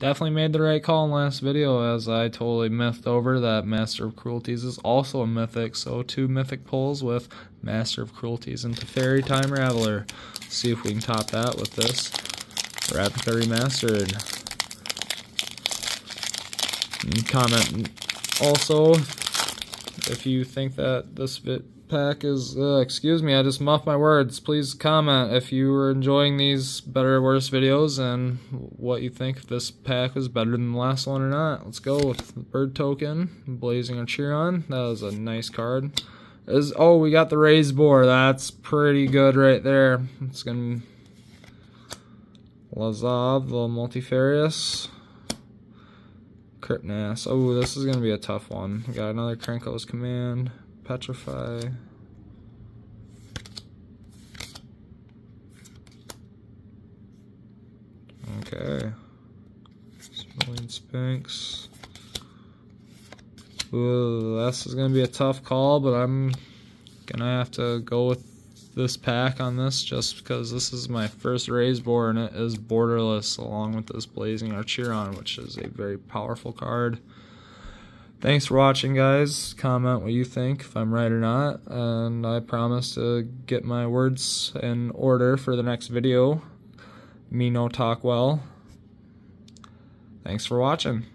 definitely made the right call in last video as I totally mythed over that Master of Cruelties is also a mythic. So two mythic pulls with Master of Cruelties into Teferi Time Raveler. See if we can top that with this Ravnica Remastered. Comment also if you think that this bit pack is, uh, excuse me, I just muffed my words. Please comment if you were enjoying these better or worse videos and what you think this pack was better than the last one or not. Let's go with Bird Token, Blazing Archon. That was a nice card. Is oh, we got the raised boar. That's pretty good right there. It's gonna Lazav, the multifarious. Oh, this is gonna be a tough one. We got another Krenko's command. Petrify. Okay. Smelling Sphinx. Ooh, this is gonna be a tough call, but I'm gonna have to go with this pack on this just because this is my first raised board and it is borderless along with this Blazing Archon, which is a very powerful card. Thanks for watching, guys. Comment what you think, if I'm right or not. And I promise to get my words in order for the next video. Me no talk well. Thanks for watching.